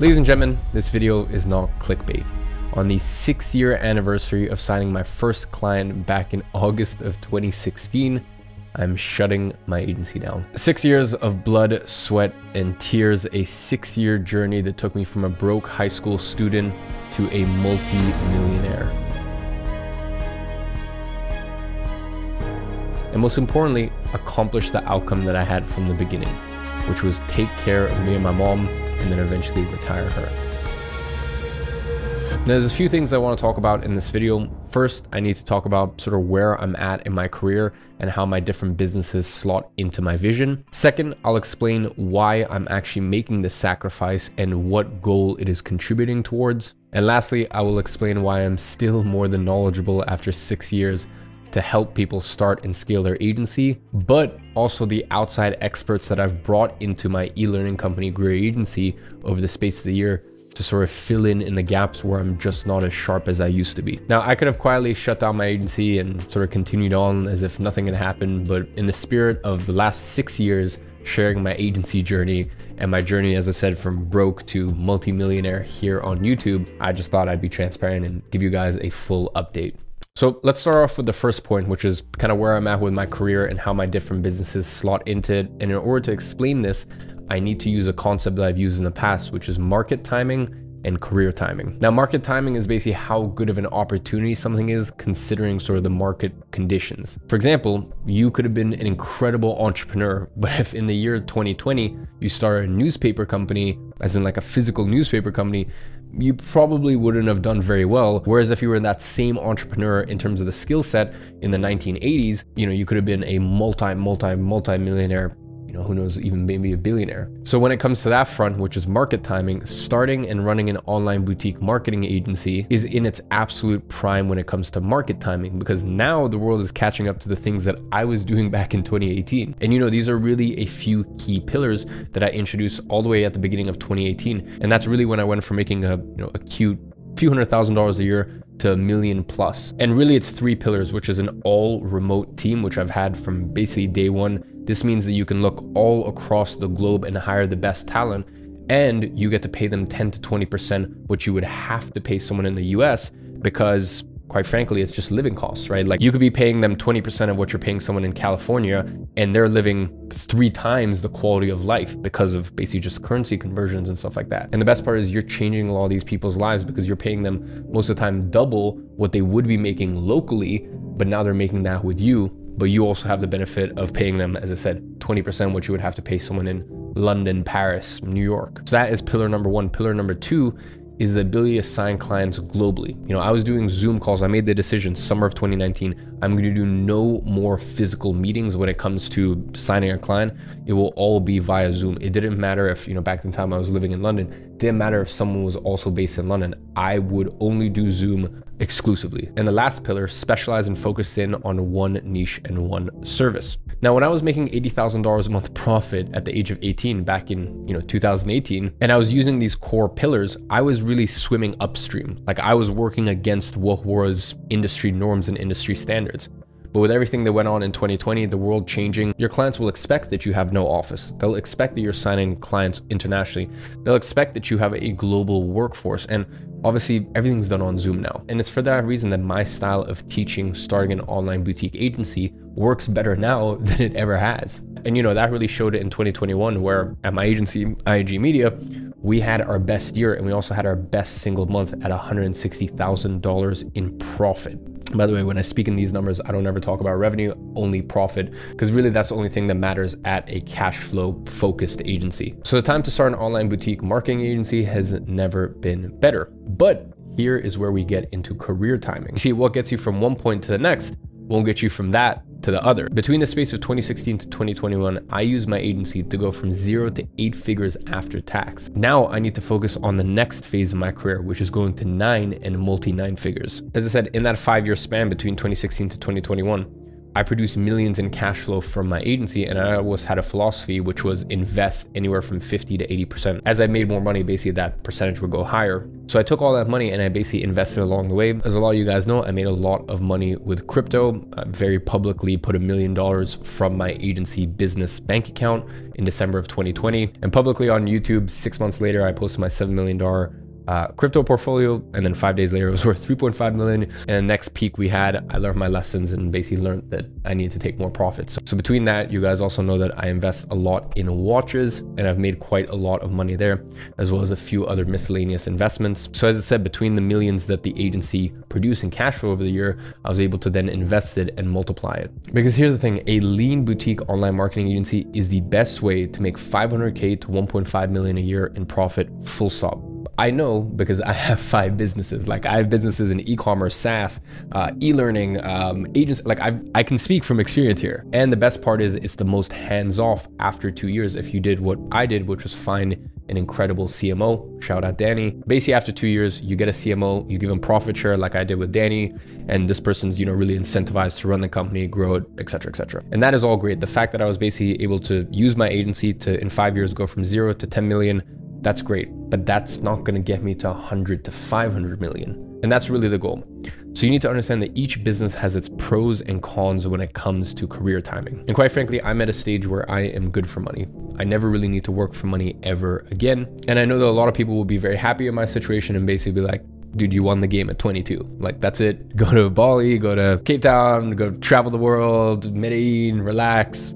Ladies and gentlemen, this video is not clickbait. On the six year anniversary of signing my first client back in August of 2016, I'm shutting my agency down. Six years of blood, sweat, and tears, a six year journey that took me from a broke high school student to a multi-millionaire. And most importantly, accomplish the outcome that I had from the beginning, which was take care of me and my mom and then eventually retire her. There's a few things I want to talk about in this video. First, I need to talk about sort of where I'm at in my career and how my different businesses slot into my vision. Second, I'll explain why I'm actually making this sacrifice and what goal it is contributing towards. And lastly, I will explain why I'm still more than knowledgeable after six years to help people start and scale their agency, but also the outside experts that I've brought into my e-learning company, Grow Your Agency, over the space of the year to sort of fill in in the gaps where I'm just not as sharp as I used to be. Now, I could have quietly shut down my agency and sort of continued on as if nothing had happened, but in the spirit of the last six years sharing my agency journey and my journey, as I said, from broke to multimillionaire here on YouTube, I just thought I'd be transparent and give you guys a full update. So let's start off with the first point, which is kind of where I'm at with my career and how my different businesses slot into it. And in order to explain this, I need to use a concept that I've used in the past, which is market timing and career timing. Now, market timing is basically how good of an opportunity something is considering sort of the market conditions. For example, you could have been an incredible entrepreneur, but if in the year 2020 you started a newspaper company, as in like a physical newspaper company, you probably wouldn't have done very well. Whereas if you were that same entrepreneur in terms of the skill set in the 1980s, you know, you could have been a multi, multi, multi millionaire you know, who knows, even maybe a billionaire. So when it comes to that front, which is market timing, starting and running an online boutique marketing agency is in its absolute prime when it comes to market timing, because now the world is catching up to the things that I was doing back in 2018. And you know, these are really a few key pillars that I introduced all the way at the beginning of 2018. And that's really when I went from making a, you know, a cute few hundred thousand dollars a year to a million plus. And really it's three pillars, which is an all remote team, which I've had from basically day one. This means that you can look all across the globe and hire the best talent and you get to pay them 10 to 20% what you would have to pay someone in the US because quite frankly, it's just living costs, right? Like you could be paying them 20% of what you're paying someone in California and they're living three times the quality of life because of basically just currency conversions and stuff like that. And the best part is you're changing a lot of these people's lives because you're paying them most of the time double what they would be making locally, but now they're making that with you. But you also have the benefit of paying them, as I said, 20% what you would have to pay someone in London, Paris, New York. So that is pillar number one. Pillar number two is the ability to sign clients globally. You know, I was doing Zoom calls. I made the decision summer of 2019. I'm going to do no more physical meetings when it comes to signing a client. It will all be via Zoom. It didn't matter if, you know, back in the time I was living in London, didn't matter if someone was also based in London. I would only do Zoom exclusively. And the last pillar, specialize and focus in on one niche and one service. Now, when I was making $80,000 a month profit at the age of 18 back in, you know, 2018, and I was using these core pillars, I was really swimming upstream. Like I was working against what was industry norms and industry standards. But with everything that went on in 2020, the world changing, your clients will expect that you have no office. They'll expect that you're signing clients internationally. They'll expect that you have a global workforce. And obviously, everything's done on Zoom now. And it's for that reason that my style of teaching, starting an online boutique agency, works better now than it ever has. And you know, that really showed it in 2021, where at my agency, IAG Media, we had our best year and we also had our best single month at $160,000 in profit. By the way, when I speak in these numbers, I don't ever talk about revenue, only profit, because really that's the only thing that matters at a cash flow focused agency. So the time to start an online boutique marketing agency has never been better. But here is where we get into career timing. See, what gets you from one point to the next won't get you from that to the other. Between the space of 2016 to 2021, I used my agency to go from zero to eight figures after tax. Now I need to focus on the next phase of my career, which is going to nine and multi nine figures. As I said, in that five year span between 2016 to 2021, I produced millions in cash flow from my agency, and I always had a philosophy which was invest anywhere from 50 to 80%. As I made more money, basically that percentage would go higher. So I took all that money and I basically invested along the way. As a lot of you guys know, I made a lot of money with crypto. I very publicly put a million dollars from my agency business bank account in December of 2020. And publicly on YouTube, six months later, I posted my $7 million uh, crypto portfolio. And then five days later, it was worth 3.5 million. And next peak we had, I learned my lessons and basically learned that I need to take more profits. So, so between that, you guys also know that I invest a lot in watches and I've made quite a lot of money there, as well as a few other miscellaneous investments. So as I said, between the millions that the agency produced in cash flow over the year, I was able to then invest it and multiply it. Because here's the thing, a lean boutique online marketing agency is the best way to make 500K to 1.5 million a year in profit full stop. I know because I have five businesses. Like I have businesses in e-commerce, SaaS, uh, e-learning, um, agents. Like I I can speak from experience here. And the best part is it's the most hands-off after two years. If you did what I did, which was find an incredible CMO, shout out Danny. Basically, after two years, you get a CMO, you give him profit share like I did with Danny, and this person's you know really incentivized to run the company, grow it, etc., etc. And that is all great. The fact that I was basically able to use my agency to in five years go from zero to 10 million that's great, but that's not going to get me to 100 to 500 million. And that's really the goal. So you need to understand that each business has its pros and cons when it comes to career timing. And quite frankly, I'm at a stage where I am good for money. I never really need to work for money ever again. And I know that a lot of people will be very happy in my situation and basically be like, dude, you won the game at 22. Like that's it. Go to Bali, go to Cape Town, go travel the world, Medellin, relax.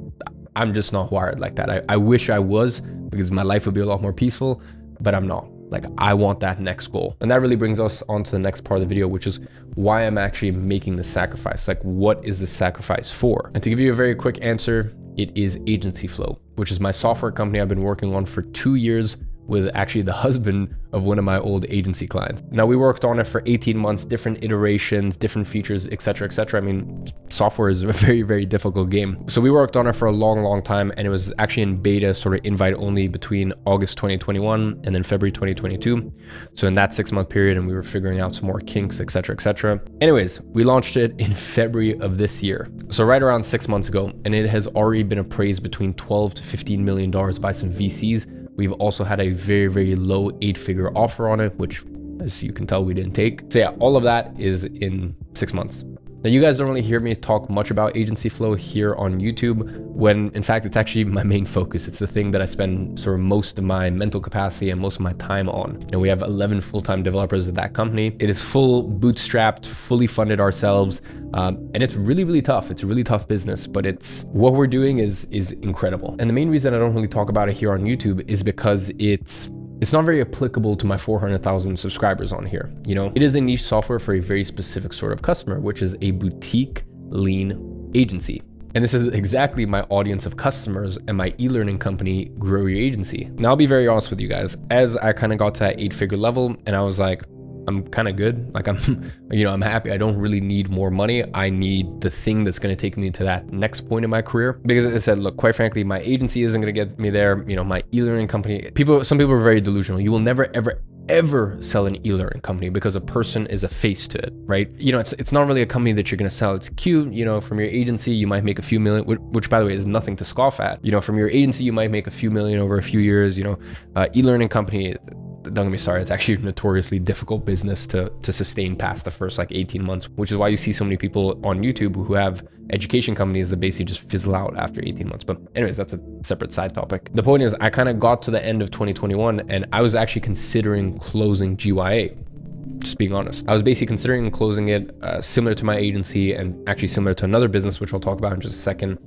I'm just not wired like that. I, I wish I was because my life would be a lot more peaceful, but I'm not. Like I want that next goal. And that really brings us on to the next part of the video, which is why I'm actually making the sacrifice. Like what is the sacrifice for? And to give you a very quick answer, it is AgenciFlow, which is my software company I've been working on for two years with actually the husband of one of my old agency clients. Now we worked on it for 18 months, different iterations, different features, etc., etc. I mean, software is a very, very difficult game. So we worked on it for a long, long time, and it was actually in beta, sort of invite only between August 2021 and then February 2022. So in that six month period, and we were figuring out some more kinks, etc., etc. Anyways, we launched it in February of this year. So right around six months ago, and it has already been appraised between 12 to 15 million dollars by some VCs We've also had a very, very low eight figure offer on it, which as you can tell, we didn't take. So yeah, all of that is in six months. Now, you guys don't really hear me talk much about AgenciFlow here on YouTube, when in fact, it's actually my main focus. It's the thing that I spend sort of most of my mental capacity and most of my time on. And we have 11 full-time developers at that company. It is full bootstrapped, fully funded ourselves. Um, and it's really, really tough. It's a really tough business, but it's what we're doing is, is incredible. And the main reason I don't really talk about it here on YouTube is because it's it's not very applicable to my 400,000 subscribers on here. You know, it is a niche software for a very specific sort of customer, which is a boutique lean agency. And this is exactly my audience of customers and my e-learning company, Grow Your Agency. Now, I'll be very honest with you guys. As I kind of got to that eight figure level and I was like, I'm kind of good. Like I'm, you know, I'm happy. I don't really need more money. I need the thing that's going to take me to that next point in my career. Because I said, look, quite frankly, my agency isn't going to get me there. You know, my e-learning company, people, some people are very delusional. You will never, ever, ever sell an e-learning company because a person is a face to it, right? You know, it's it's not really a company that you're going to sell. It's cute, you know, from your agency, you might make a few million, which by the way is nothing to scoff at. You know, from your agency, you might make a few million over a few years, you know, uh, e-learning company, don't get me started, it's actually a notoriously difficult business to, to sustain past the first like 18 months, which is why you see so many people on YouTube who have education companies that basically just fizzle out after 18 months. But anyways, that's a separate side topic. The point is I kind of got to the end of 2021 and I was actually considering closing GYA just being honest. I was basically considering closing it uh, similar to my agency and actually similar to another business, which I'll talk about in just a second,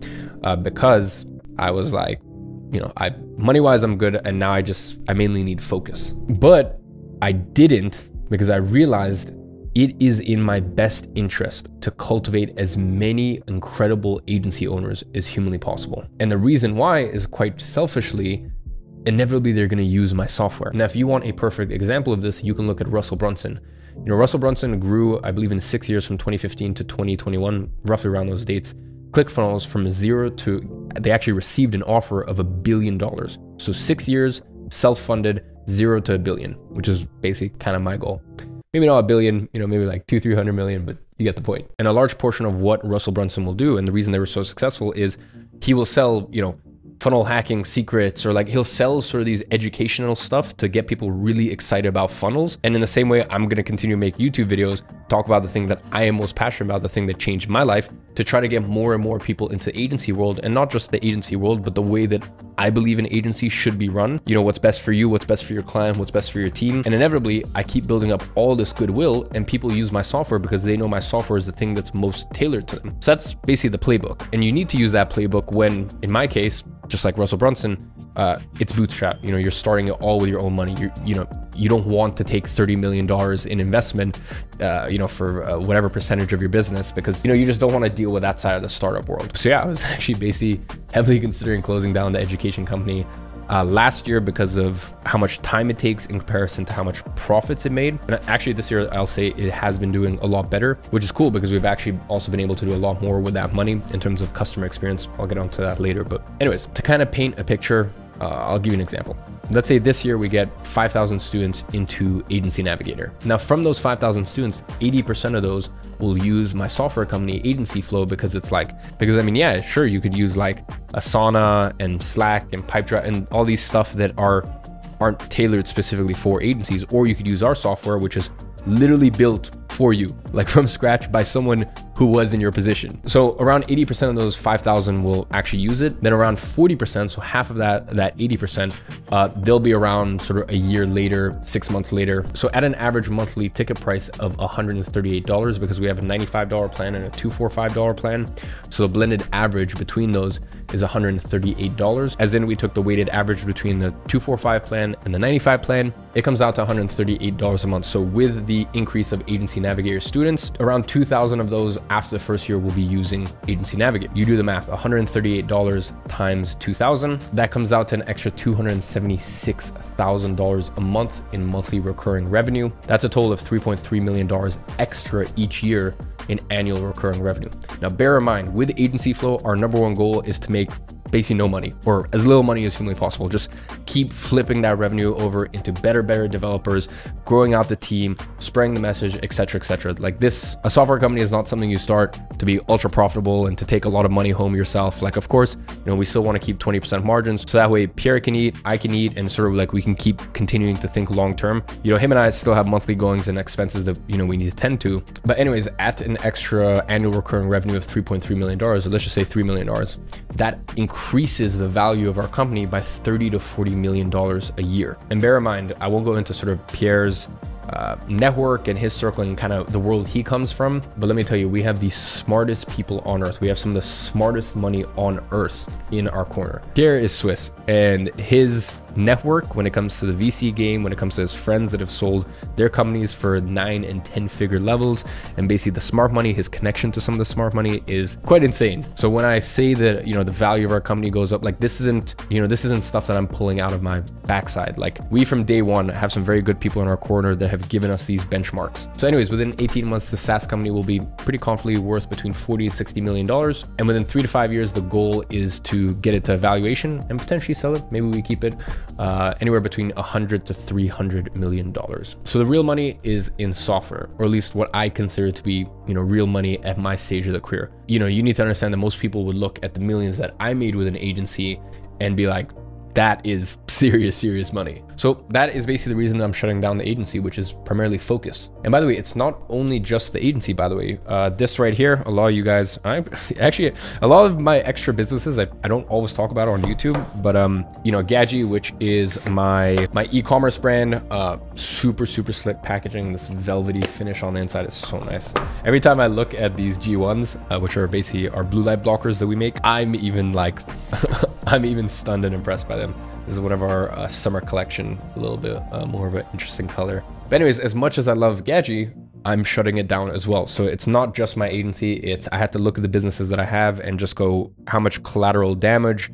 uh, because I was like, you know, I money wise, I'm good. And now I just, I mainly need focus. But I didn't because I realized it is in my best interest to cultivate as many incredible agency owners as humanly possible. And the reason why is quite selfishly, inevitably they're going to use my software. Now, if you want a perfect example of this, you can look at Russell Brunson. You know, Russell Brunson grew, I believe, in six years from 2015 to 2021, roughly around those dates. ClickFunnels from zero to, they actually received an offer of a billion dollars. So six years, self-funded, zero to a billion, which is basically kind of my goal. maybe not a billion, you know, maybe like two, 300 million, but you get the point. And a large portion of what Russell Brunson will do, and the reason they were so successful is he will sell, you know, funnel hacking secrets or like he'll sell sort of these educational stuff to get people really excited about funnels. And in the same way, I'm going to continue to make YouTube videos, talk about the thing that I am most passionate about, the thing that changed my life to try to get more and more people into agency world and not just the agency world, but the way that I believe an agency should be run. You know, what's best for you, what's best for your client, what's best for your team. And inevitably, I keep building up all this goodwill and people use my software because they know my software is the thing that's most tailored to them. So that's basically the playbook. And you need to use that playbook when, in my case, just like Russell Brunson, uh, it's bootstrap. You know, you're starting it all with your own money. You you know, you don't want to take thirty million dollars in investment, uh, you know, for uh, whatever percentage of your business because you know you just don't want to deal with that side of the startup world. So yeah, I was actually basically heavily considering closing down the education company uh, last year because of how much time it takes in comparison to how much profits it made. And actually, this year, I'll say it has been doing a lot better, which is cool because we've actually also been able to do a lot more with that money in terms of customer experience. I'll get onto that later. But, anyways, to kind of paint a picture, uh, I'll give you an example. Let's say this year we get 5,000 students into Agency Navigator. Now, from those 5,000 students, 80% of those will use my software company, AgenciFlow, because it's like, because I mean, yeah, sure, you could use like Asana and Slack and Pipedrive and all these stuff that are aren't tailored specifically for agencies, or you could use our software, which is literally built for you, like from scratch by someone who was in your position. So around 80% of those 5,000 will actually use it. Then around 40%, so half of that, that 80%, uh, they'll be around sort of a year later, six months later. So at an average monthly ticket price of $138 because we have a $95 plan and a $245 plan. So the blended average between those is $138. As in we took the weighted average between the 245 plan and the 95 plan, it comes out to $138 a month. So with the increase of Agency Navigator students, around 2,000 of those after the first year we'll be using Agency Navigate. You do the math, $138 times 2,000, that comes out to an extra $276,000 a month in monthly recurring revenue. That's a total of $3.3 million extra each year in annual recurring revenue. Now, bear in mind, with AgenciFlow, our number one goal is to make basically no money or as little money as humanly possible. Just keep flipping that revenue over into better, better developers, growing out the team, spreading the message, etc., etc. Like this, a software company is not something you start to be ultra profitable and to take a lot of money home yourself. Like, of course, you know, we still want to keep 20% margins. So that way Pierre can eat, I can eat, and sort of like we can keep continuing to think long term. You know, him and I still have monthly goings and expenses that, you know, we need to tend to. But anyways, at an extra annual recurring revenue of $3.3 million, or let's just say $3 million, that increases the value of our company by 30 to 40 million dollars a year. And bear in mind, I won't go into sort of Pierre's uh, network and his circling kind of the world he comes from. But let me tell you, we have the smartest people on earth. We have some of the smartest money on earth in our corner. Pierre is Swiss and his network when it comes to the VC game, when it comes to his friends that have sold their companies for nine and 10 figure levels. And basically the smart money, his connection to some of the smart money is quite insane. So when I say that, you know, the value of our company goes up, like this isn't, you know, this isn't stuff that I'm pulling out of my backside. Like we from day one have some very good people in our corner that have given us these benchmarks. So anyways, within 18 months, the SaaS company will be pretty confidently worth between 40 and 60 million dollars. And within three to five years, the goal is to get it to valuation and potentially sell it. Maybe we keep it uh, anywhere between 100 to 300 million dollars. So the real money is in software, or at least what I consider to be, you know, real money at my stage of the career. You know, you need to understand that most people would look at the millions that I made with an agency and be like, that is serious, serious money. So that is basically the reason I'm shutting down the agency, which is primarily focus. And by the way, it's not only just the agency, by the way. Uh, this right here, a lot of you guys, I actually, a lot of my extra businesses, I, I don't always talk about on YouTube, but um, you know, Gadzhi, which is my my e-commerce brand, uh, super, super slick packaging. This velvety finish on the inside is so nice. Every time I look at these G1s, uh, which are basically our blue light blockers that we make, I'm even like, I'm even stunned and impressed by them. This is one of our uh, summer collection, a little bit uh, more of an interesting color. But anyways, as much as I love Gadzhi, I'm shutting it down as well. So it's not just my agency. It's I had to look at the businesses that I have and just go, how much collateral damage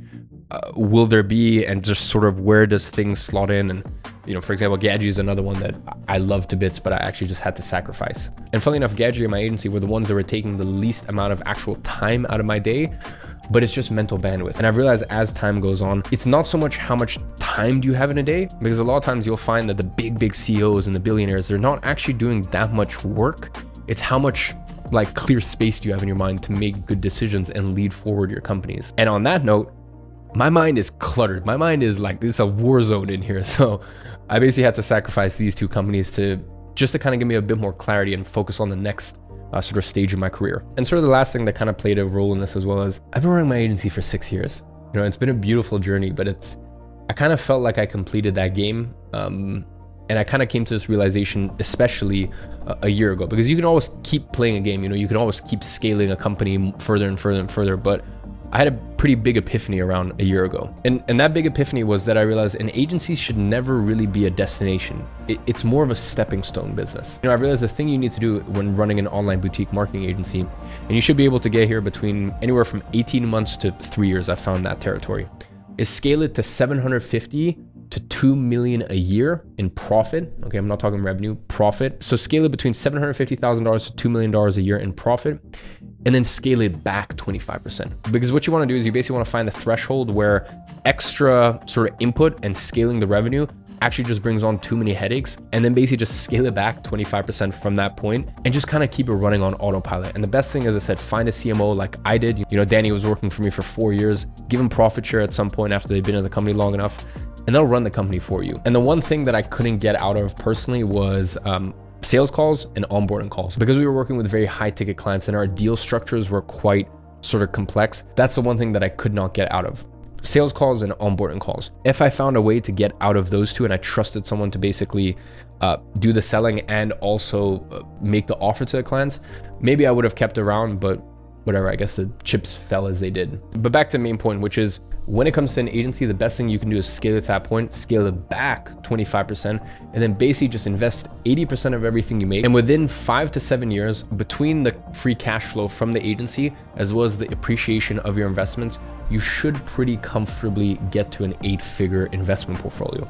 uh, will there be, and just sort of where does things slot in? And you know, for example, Gadzhi is another one that I love to bits, but I actually just had to sacrifice. And funnily enough, Gadzhi and my agency were the ones that were taking the least amount of actual time out of my day but it's just mental bandwidth. And I've realized as time goes on, it's not so much how much time do you have in a day, because a lot of times you'll find that the big, big CEOs and the billionaires, they're not actually doing that much work. It's how much like clear space do you have in your mind to make good decisions and lead forward your companies. And on that note, my mind is cluttered. My mind is like, is a war zone in here. So I basically had to sacrifice these two companies to just to kind of give me a bit more clarity and focus on the next uh, sort of stage in my career. And sort of the last thing that kind of played a role in this as well is I've been running my agency for six years. You know, it's been a beautiful journey, but it's, I kind of felt like I completed that game. Um, and I kind of came to this realization, especially a, a year ago, because you can always keep playing a game, you know, you can always keep scaling a company further and further and further, but I had a pretty big epiphany around a year ago. And, and that big epiphany was that I realized an agency should never really be a destination. It, it's more of a stepping stone business. You know, I realized the thing you need to do when running an online boutique marketing agency, and you should be able to get here between anywhere from 18 months to three years, I found that territory, is scale it to 750 to 2 million a year in profit. Okay, I'm not talking revenue, profit. So scale it between $750,000 to $2 million a year in profit and then scale it back 25%. Because what you want to do is you basically want to find the threshold where extra sort of input and scaling the revenue actually just brings on too many headaches and then basically just scale it back 25% from that point and just kind of keep it running on autopilot. And the best thing, as I said, find a CMO like I did. You know, Danny was working for me for four years, give him profit share at some point after they've been in the company long enough and they'll run the company for you. And the one thing that I couldn't get out of personally was um, sales calls and onboarding calls. Because we were working with very high ticket clients and our deal structures were quite sort of complex, that's the one thing that I could not get out of. Sales calls and onboarding calls. If I found a way to get out of those two and I trusted someone to basically uh, do the selling and also uh, make the offer to the clients, maybe I would have kept around, but whatever, I guess the chips fell as they did. But back to the main point, which is when it comes to an agency, the best thing you can do is scale it to that point, scale it back 25%, and then basically just invest 80% of everything you make. And within five to seven years, between the free cash flow from the agency, as well as the appreciation of your investments, you should pretty comfortably get to an eight figure investment portfolio.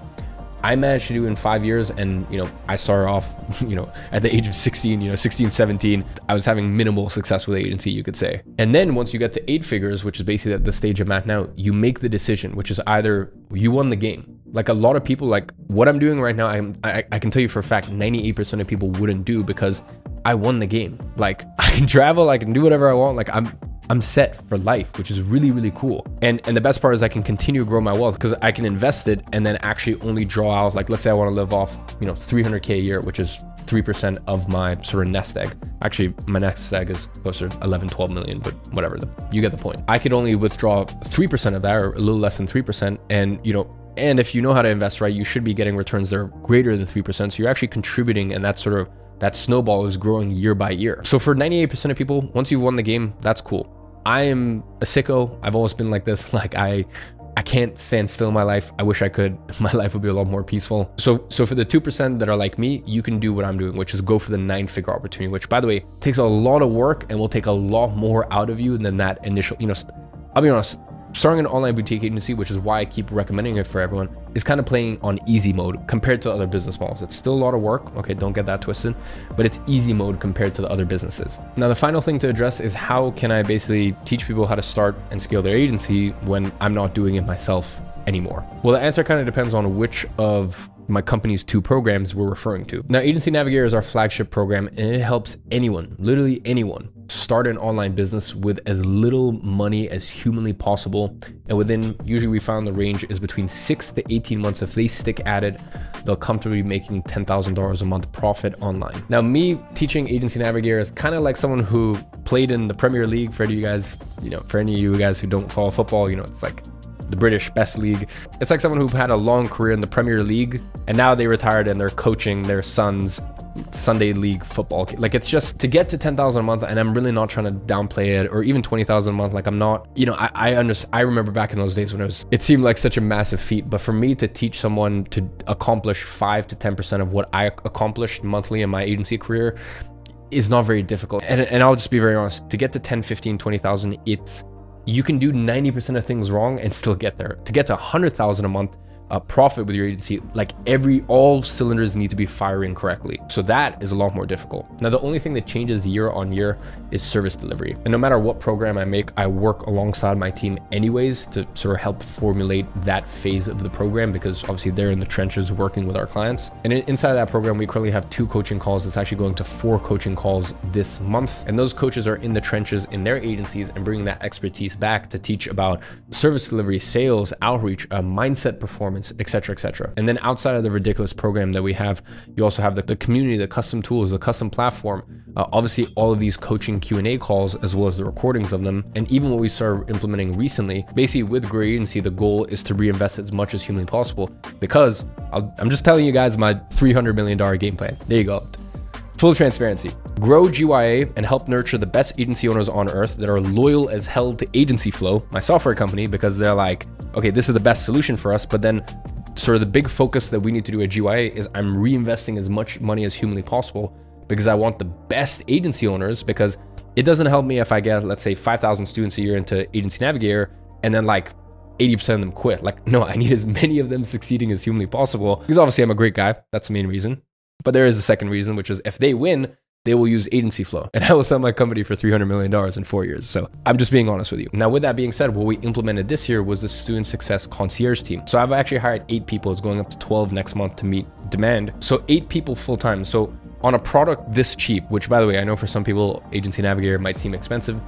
I managed to do in five years. And, you know, I started off, you know, at the age of 16, you know, 16, 17, I was having minimal success with agency, you could say. And then once you get to eight figures, which is basically at the stage I'm at now, you make the decision, which is either you won the game. Like a lot of people, like what I'm doing right now, I'm, I, I can tell you for a fact, 98% of people wouldn't do because I won the game. Like I can travel, I can do whatever I want. Like I'm I'm set for life, which is really, really cool. And and the best part is I can continue to grow my wealth because I can invest it and then actually only draw out, like let's say I want to live off, you know, 300K a year, which is 3% of my sort of nest egg. Actually, my nest egg is closer to 11, 12 million, but whatever, the, you get the point. I could only withdraw 3% of that or a little less than 3%. And, you know, and if you know how to invest right, you should be getting returns that are greater than 3%. So you're actually contributing and that sort of that snowball is growing year by year. So for 98% of people, once you've won the game, that's cool. I am a sicko. I've always been like this. Like I I can't stand still in my life. I wish I could. My life would be a lot more peaceful. So so for the 2% that are like me, you can do what I'm doing, which is go for the nine figure opportunity, which by the way, takes a lot of work and will take a lot more out of you than that initial, you know, I'll be honest, starting an online boutique agency, which is why I keep recommending it for everyone, is kind of playing on easy mode compared to other business models. It's still a lot of work. Okay, don't get that twisted, but it's easy mode compared to the other businesses. Now, the final thing to address is how can I basically teach people how to start and scale their agency when I'm not doing it myself anymore? Well, the answer kind of depends on which of my company's two programs we're referring to. Now, Agency Navigator is our flagship program and it helps anyone, literally anyone, start an online business with as little money as humanly possible. And within, usually we found the range is between six to 18 months. If they stick at it, they'll comfortably be making $10,000 a month profit online. Now, me teaching Agency Navigator is kind of like someone who played in the Premier League. For any of you guys, you know, for any of you guys who don't follow football, you know, it's like the British best league. It's like someone who had a long career in the Premier League and now they retired and they're coaching their sons Sunday league football. Like it's just to get to 10,000 a month and I'm really not trying to downplay it or even 20,000 a month. Like I'm not, you know, I, I understand. I remember back in those days when it was, it seemed like such a massive feat, but for me to teach someone to accomplish five to 10% of what I accomplished monthly in my agency career is not very difficult. And, and I'll just be very honest, to get to 10, 15, 20,000, it's, you can do 90% of things wrong and still get there. To get to 100,000 a month, uh, profit with your agency, like every all cylinders need to be firing correctly. So that is a lot more difficult. Now, the only thing that changes year on year is service delivery. And no matter what program I make, I work alongside my team anyways to sort of help formulate that phase of the program because obviously they're in the trenches working with our clients. And inside that program, we currently have two coaching calls. It's actually going to four coaching calls this month. And those coaches are in the trenches in their agencies and bringing that expertise back to teach about service delivery, sales, outreach, uh, mindset performance, etc., etc. And then outside of the ridiculous program that we have, you also have the, the community, the custom tools, the custom platform. Uh, obviously, all of these coaching Q&A calls, as well as the recordings of them, and even what we started implementing recently. Basically, with Grow Your Agency, the goal is to reinvest as much as humanly possible because i am just telling you guys my $300 million game plan. There you go. Full transparency. Grow GYA and help nurture the best agency owners on earth that are loyal as hell to AgenciFlow, my software company, because they're like, okay, this is the best solution for us. But then, sort of the big focus that we need to do at GYA is I'm reinvesting as much money as humanly possible because I want the best agency owners. Because it doesn't help me if I get, let's say, 5,000 students a year into Agency Navigator and then like 80% of them quit. Like, no, I need as many of them succeeding as humanly possible because obviously I'm a great guy. That's the main reason. But there is a second reason, which is if they win, they will use AgenciFlow and I will sell my company for $300 million in four years. So I'm just being honest with you. Now, with that being said, what we implemented this year was the student success concierge team. So I've actually hired eight people. It's going up to 12 next month to meet demand. So eight people full time. So on a product this cheap, which by the way, I know for some people, Agency Navigator might seem expensive.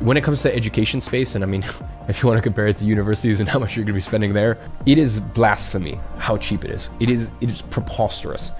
When it comes to education space, and I mean, if you want to compare it to universities and how much you're going to be spending there, it is blasphemy how cheap it is. It is it is preposterous.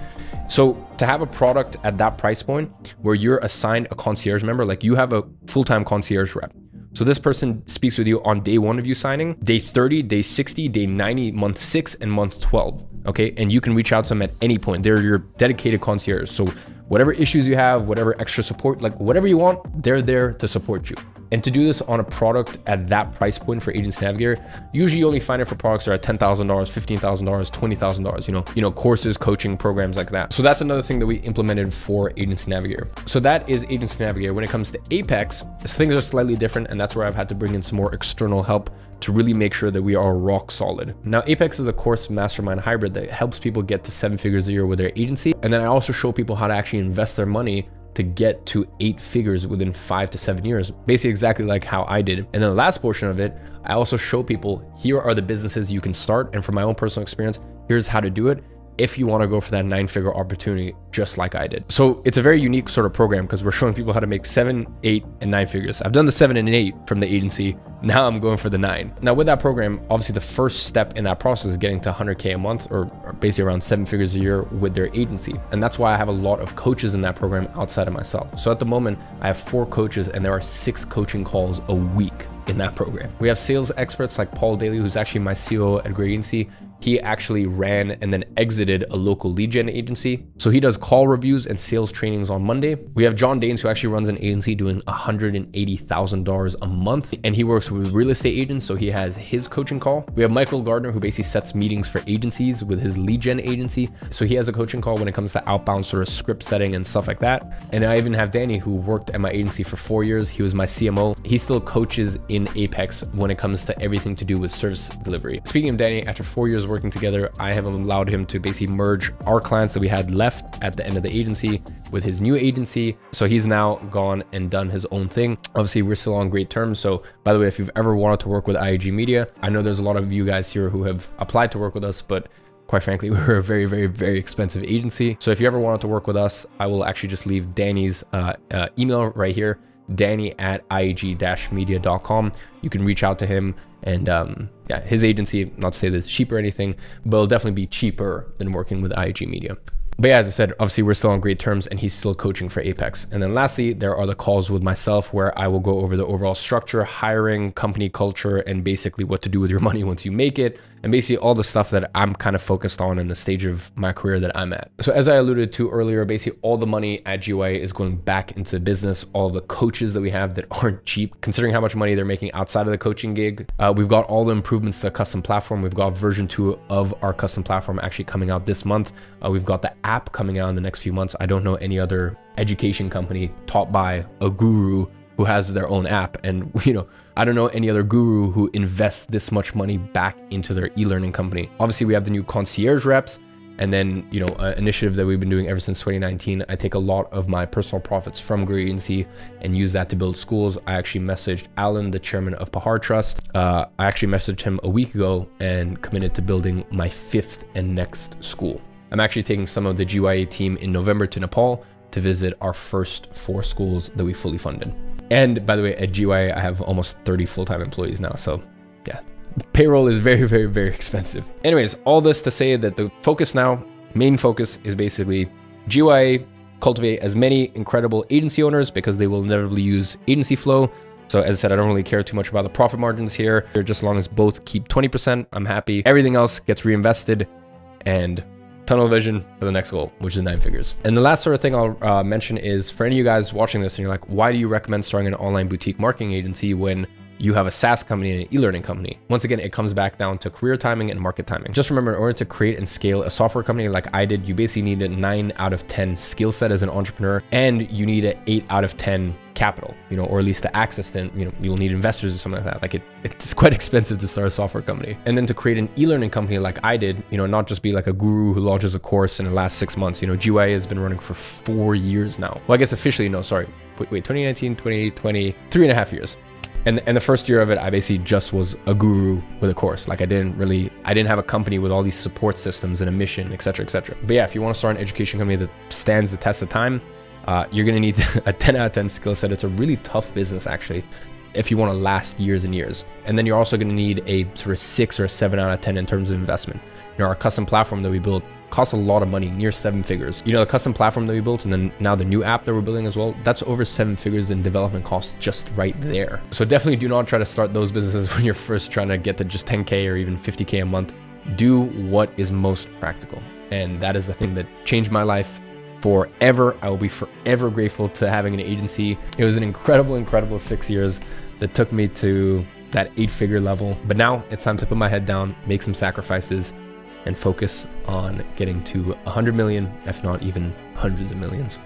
So to have a product at that price point where you're assigned a concierge member, like you have a full-time concierge rep. So this person speaks with you on day one of you signing, day 30, day 60, day 90, month six, and month 12. Okay. And you can reach out to them at any point. They're your dedicated concierge. So whatever issues you have, whatever extra support, like whatever you want, they're there to support you. And to do this on a product at that price point for Agency Navigator, usually you only find it for products that are $10,000, $15,000, $20,000, you know, you know, courses, coaching programs like that. So that's another thing that we implemented for Agency Navigator. So that is Agency Navigator. When it comes to Apex, things are slightly different. And that's where I've had to bring in some more external help to really make sure that we are rock solid. Now, Apex is a course mastermind hybrid that helps people get to seven figures a year with their agency. And then I also show people how to actually invest their money to get to eight figures within five to seven years, basically exactly like how I did. And then the last portion of it, I also show people here are the businesses you can start. And from my own personal experience, here's how to do it if you want to go for that nine figure opportunity, just like I did. So it's a very unique sort of program because we're showing people how to make seven, eight, and nine figures. I've done the seven and eight from the agency. Now I'm going for the nine. Now with that program, obviously the first step in that process is getting to 100K a month or, basically around seven figures a year with their agency. And that's why I have a lot of coaches in that program outside of myself. So at the moment, I have four coaches and there are six coaching calls a week in that program. We have sales experts like Paul Daly, who's actually my CEO at Grow Your Agency, he actually ran and then exited a local lead gen agency. So he does call reviews and sales trainings on Monday. We have John Danes, who actually runs an agency doing $180,000 a month, and he works with real estate agents. So he has his coaching call. We have Michael Gardner, who basically sets meetings for agencies with his lead gen agency. So he has a coaching call when it comes to outbound sort of script setting and stuff like that. And I even have Danny, who worked at my agency for four years. He was my CMO. He still coaches in Apex when it comes to everything to do with service delivery. Speaking of Danny, after four years working together, I have allowed him to basically merge our clients that we had left at the end of the agency with his new agency. So he's now gone and done his own thing. Obviously, we're still on great terms. So by the way, if you've ever wanted to work with IAG Media, I know there's a lot of you guys here who have applied to work with us, but quite frankly, we're a very, very, very expensive agency. So if you ever wanted to work with us, I will actually just leave Danny's uh, uh, email right here danny at iag-media.com. You can reach out to him and um, yeah, his agency, not to say that it's cheap or anything, but it'll definitely be cheaper than working with IAG Media. But yeah, as I said, obviously we're still on great terms and he's still coaching for Apex. And then lastly, there are the calls with myself where I will go over the overall structure, hiring, company culture, and basically what to do with your money once you make it, and basically all the stuff that I'm kind of focused on in the stage of my career that I'm at. So as I alluded to earlier, basically all the money at GYA is going back into the business. All the coaches that we have that aren't cheap, considering how much money they're making outside of the coaching gig. Uh, we've got all the improvements to the custom platform. We've got version two of our custom platform actually coming out this month. Uh, we've got the app coming out in the next few months. I don't know any other education company taught by a guru who has their own app. And, you know, I don't know any other guru who invests this much money back into their e-learning company. Obviously, we have the new concierge reps. And then, you know, an initiative that we've been doing ever since 2019. I take a lot of my personal profits from Grow Your Agency and use that to build schools. I actually messaged Alan, the chairman of Pahar Trust. Uh, I actually messaged him a week ago and committed to building my fifth and next school. I'm actually taking some of the GYA team in November to Nepal to visit our first four schools that we fully funded. And by the way, at GY, I have almost 30 full-time employees now. So yeah, payroll is very, very, very expensive. Anyways, all this to say that the focus now, main focus is basically GY cultivate as many incredible agency owners because they will inevitably use AgenciFlow. So as I said, I don't really care too much about the profit margins here. Just as long as both keep 20%, I'm happy. Everything else gets reinvested and tunnel vision for the next goal, which is nine figures. And the last sort of thing I'll uh, mention is for any of you guys watching this and you're like, why do you recommend starting an online boutique marketing agency when you have a SaaS company and an e-learning company. Once again, it comes back down to career timing and market timing. Just remember, in order to create and scale a software company like I did, you basically need a nine out of 10 skill set as an entrepreneur, and you need an eight out of 10 capital, you know, or at least to access then, you know, you'll need investors or something like that. Like it, it's quite expensive to start a software company. And then to create an e-learning company like I did, you know, not just be like a guru who launches a course in the last six months, you know, GYA has been running for four years now. Well, I guess officially, no, sorry. Wait 2019, 2020, three and a half years and and the first year of it i basically just was a guru with a course. Like i didn't really i didn't have a company with all these support systems and a mission etc etc but yeah if you want to start an education company that stands the test of time uh, you're going to need a 10 out of 10 skill set. It's a really tough business actually if you want to last years and years. And then you're also going to need a sort of six or seven out of 10 in terms of investment you know our custom platform that we built costs a lot of money, near seven figures. You know, the custom platform that we built and then now the new app that we're building as well, that's over seven figures in development costs just right there. So definitely do not try to start those businesses when you're first trying to get to just 10K or even 50K a month. Do what is most practical. And that is the thing that changed my life forever. I will be forever grateful to having an agency. It was an incredible, incredible six years that took me to that eight figure level. But now it's time to put my head down, make some sacrifices, and focus on getting to 100 million, if not even hundreds of millions.